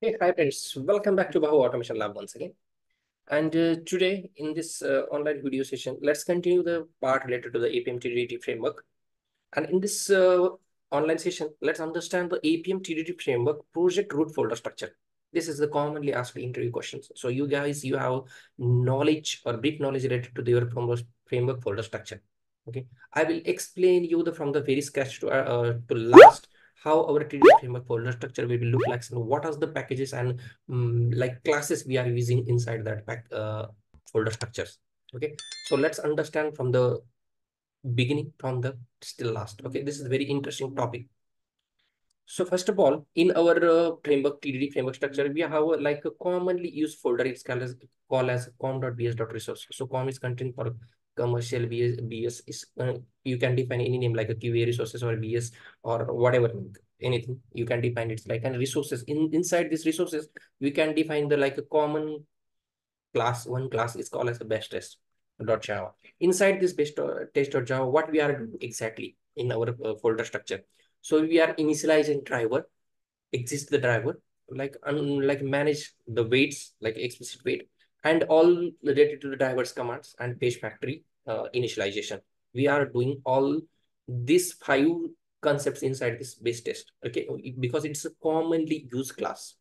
Hey, hi friends. Welcome back to Bhau Automation Lab once again. And uh, today in this uh, online video session, let's continue the part related to the Appium TDD framework. And in this uh, online session, let's understand the Appium TDD framework project root folder structure. This is the commonly asked interview questions. So you guys, you have knowledge or brief knowledge related to the your framework folder structure. Okay, I will explain you the from the very scratch to, uh, to last how our TDD framework folder structure will look like and what are the packages and um, like classes we are using inside that pack, uh, folder structures. Okay, so let's understand from the beginning from the still last. Okay, this is a very interesting topic. So first of all, in our uh, framework TDD framework structure, we have a, like a commonly used folder. It's called as call as com.bs.resource. So com is content for commercial BS, BS is uh, you can define any name like a QA resources or BS or whatever anything. You can define it's like and resources. In inside these resources we can define the like a common class. One class is called as a best test dot java. Inside this best uh, test dot java what we are doing exactly in our uh, folder structure? So we are initializing driver exist the driver like un, like manage the waits like explicit wait and all related to the diverse commands and page factory uh, initialization. We are doing all these five concepts inside this base test okay? Because it's a commonly used class.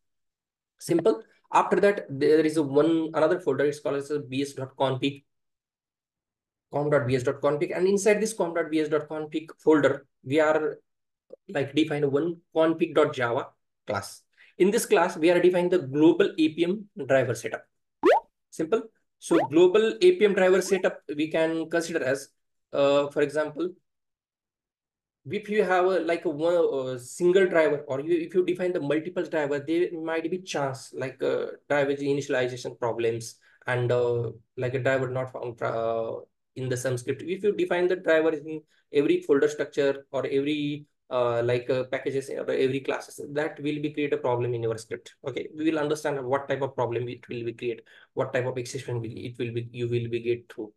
Simple. After that there is a one another folder. It's called as bs.config com.bs.config and inside this com.bs.config folder we are like define one config.java class. In this class we are defining the global appium driver setup simple. So global appium driver setup we can consider as uh, for example if you have a, like a one single driver or you, if you define the multiple driver there might be chance like uh, driver initialization problems and uh, like a driver not found uh, in the some script. If you define the driver in every folder structure or every uh, like uh, packages or every classes that will be create a problem in your script. Okay we will understand what type of problem it will be create what type of exception will it will be you will be get through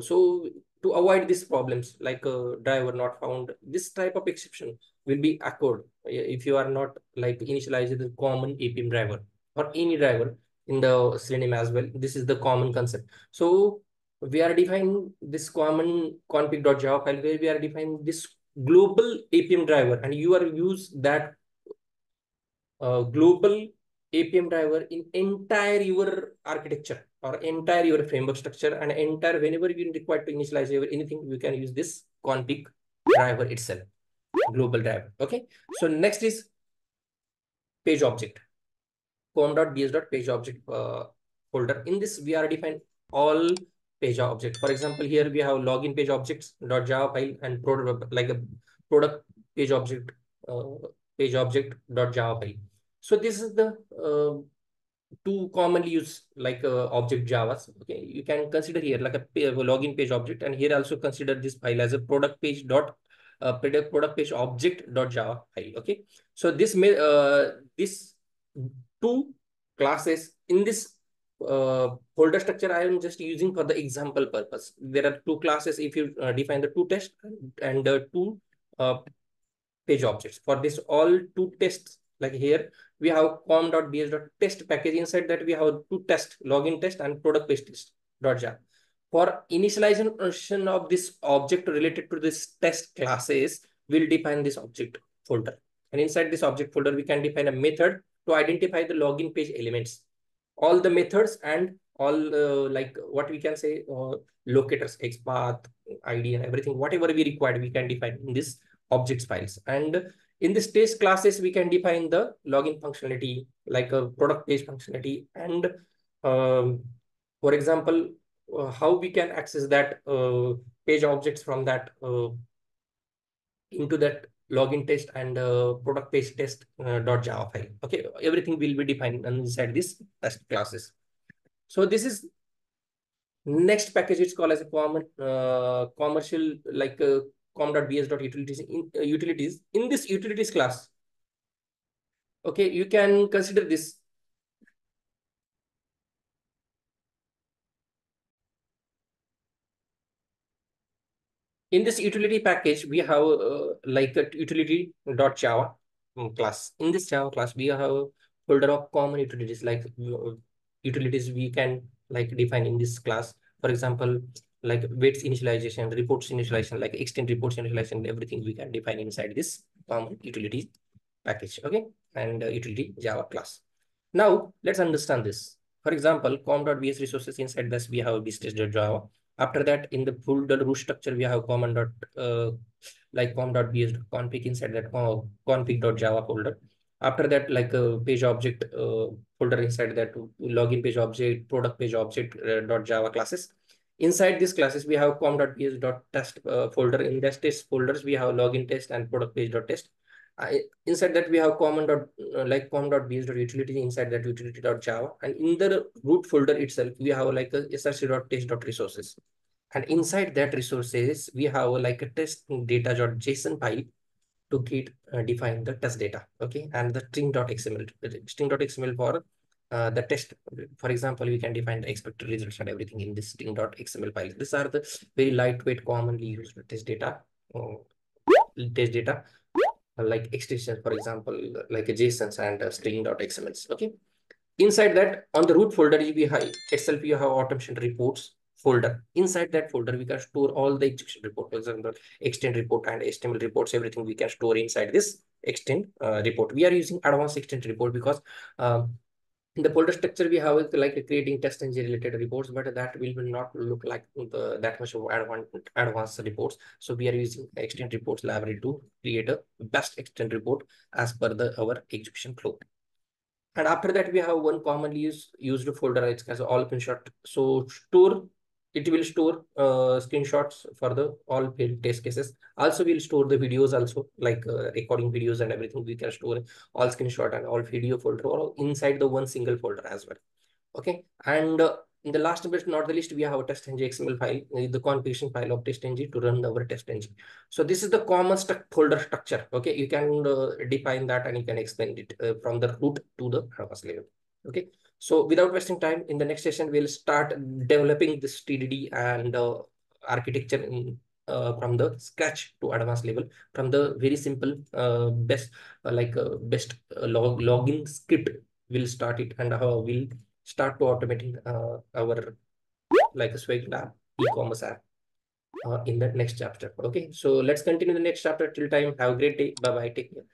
so to avoid these problems like a driver not found this type of exception will be occurred if you are not like initializing the common appium driver or any driver in the synonym as well this is the common concept. So we are defining this common config.java file where we are defining this global appium driver and you are use that uh, global appium driver in entire your architecture or entire your framework structure and entire whenever you require to initialize your anything, you can use this config driver itself, global driver. Okay. So next is page object, com.bs.page object uh, folder. In this, we are defined all page object. For example, here we have login page objects dot java file and product like a product page object uh, page object dot java file. So this is the uh, two commonly used like uh, object javas okay you can consider here like a, a, login page object and here also consider this file as a product page dot uh, product product page object dot java file okay so this may uh, this two classes in this uh, folder structure i am just using for the example purpose. There are two classes if you uh, define the two tests and uh, two uh, page objects. For this all two tests like here we have com.bs.test package inside that we have two test login test and product page test dot java. For initialization of this object related to this test classes we'll define this object folder. And inside this object folder we can define a method to identify the login page elements all the methods and all uh, like what we can say uh, locators xpath id and everything whatever we required we can define in this objects files and in this test classes, we can define the login functionality, like a product page functionality. And um, for example, uh, how we can access that uh, page objects from that uh, into that login test and uh, product page test uh, dot java file. Okay, everything will be defined inside this test classes. So this is next package. It's called as a common uh, commercial like com.bs.utilities in, uh, utilities in this utilities class. Okay, you can consider this. In this utility package, we have uh, like a utility.java class. In this Java class, we have a folder of common utilities like uh, utilities we can like define in this class. For example, like waits initialization, reports initialization, like Extent reports initialization, everything we can define inside this common utility package. Okay, and uh, utility Java class. Now let's understand this. For example, com.bs resources inside this we have a Java. After that, in the folder root structure, we have common dot uh, like config inside that config.java folder. After that, like a page object uh, folder inside that login page object, product page object uh, dot java classes. Inside these classes, we have com dot bs com.bs.test uh, folder. In this test folders, we have login test and product page dot page.test. Uh, inside that we have common dot uh, like com.bs dot utility inside that utility dot java and in the root folder itself we have like a src dot test dot resources. And inside that resources we have like a test data dot json file to get uh, define the test data okay? And the string.xml string.xml for uh, the test. For example we can define the expected results and everything in this string.xml file. These are the very lightweight commonly used test data uh, test data like extensions, for example, like JSONs and a string.xmls. Okay. Inside that, on the root folder, we have itself, you have automation reports folder. Inside that folder, we can store all the execution report, for example, Extent report and HTML reports, everything we can store inside this Extent uh, report. We are using advanced Extent report because um, the folder structure we have is like creating test engine related reports but that will not look like the that much of advanced advanced reports. So we are using Extent reports library to create a best Extent report as per the our execution flow. And after that we have one commonly used used folder it's as all screenshot so store it will store uh, screenshots for the all field test cases. Also we'll store the videos also like uh, recording videos and everything. We can store all screenshot and all video folder or inside the one single folder as well. Okay? And uh, in the last but not the least we have a TestNG xml file uh, the configuration file of TestNG to run our TestNG. So this is the common st folder structure. Okay? You can uh, define that and you can expand it uh, from the root to the canvas level okay so without wasting time, in the next session, we'll start developing this TDD and uh, architecture in, uh, from the scratch to advanced level, from the very simple uh, best uh, like uh, best uh, log login script. We'll start it and how we'll start to automating our like a Swagger app, e-commerce app in the next chapter. Okay, so let's continue the next chapter. Till time, have a great day. Bye bye. Take care.